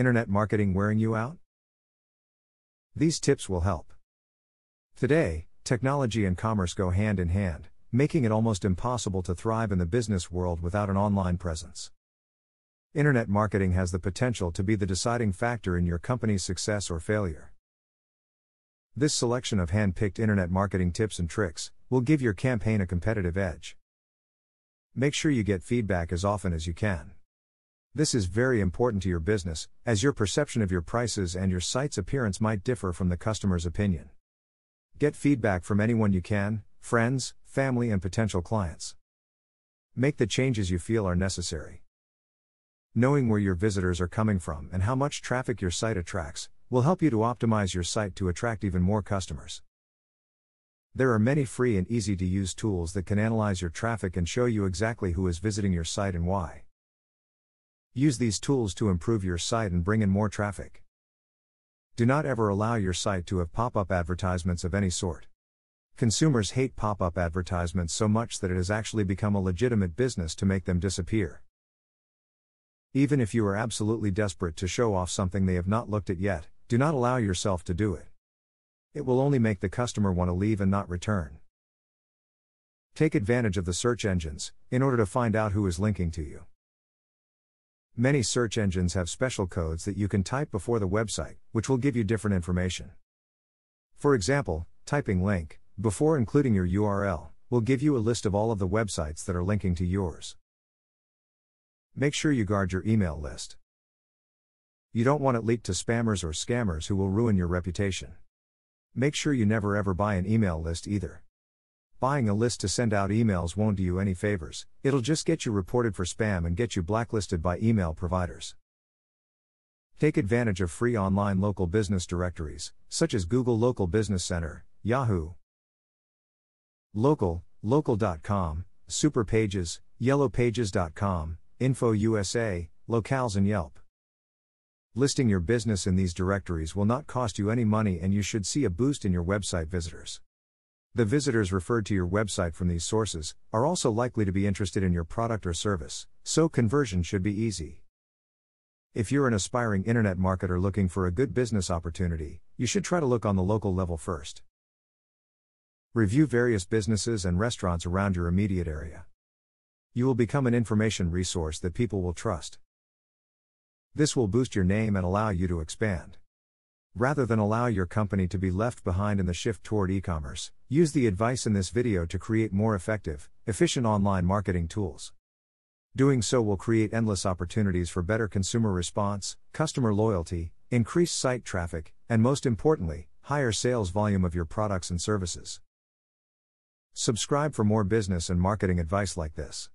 Internet marketing wearing you out? These tips will help. Today, technology and commerce go hand in hand, making it almost impossible to thrive in the business world without an online presence. Internet marketing has the potential to be the deciding factor in your company's success or failure. This selection of hand picked internet marketing tips and tricks will give your campaign a competitive edge. Make sure you get feedback as often as you can. This is very important to your business, as your perception of your prices and your site's appearance might differ from the customer's opinion. Get feedback from anyone you can friends, family, and potential clients. Make the changes you feel are necessary. Knowing where your visitors are coming from and how much traffic your site attracts will help you to optimize your site to attract even more customers. There are many free and easy to use tools that can analyze your traffic and show you exactly who is visiting your site and why. Use these tools to improve your site and bring in more traffic. Do not ever allow your site to have pop up advertisements of any sort. Consumers hate pop up advertisements so much that it has actually become a legitimate business to make them disappear. Even if you are absolutely desperate to show off something they have not looked at yet, do not allow yourself to do it. It will only make the customer want to leave and not return. Take advantage of the search engines in order to find out who is linking to you. Many search engines have special codes that you can type before the website, which will give you different information. For example, typing link before including your URL will give you a list of all of the websites that are linking to yours. Make sure you guard your email list. You don't want it leaked to spammers or scammers who will ruin your reputation. Make sure you never ever buy an email list either. Buying a list to send out emails won't do you any favors, it'll just get you reported for spam and get you blacklisted by email providers. Take advantage of free online local business directories, such as Google Local Business Center, Yahoo! Local, local.com, Superpages, yellowpages.com, InfoUSA, Localeze, and Yelp. Listing your business in these directories will not cost you any money and you should see a boost in your website visitors. The visitors referred to your website from these sources are also likely to be interested in your product or service, so conversion should be easy. If you're an aspiring internet marketer looking for a good business opportunity, you should try to look on the local level first. Review various businesses and restaurants around your immediate area. You will become an information resource that people will trust. This will boost your name and allow you to expand. Rather than allow your company to be left behind in the shift toward e commerce, use the advice in this video to create more effective, efficient online marketing tools. Doing so will create endless opportunities for better consumer response, customer loyalty, increased site traffic, and most importantly, higher sales volume of your products and services. Subscribe for more business and marketing advice like this.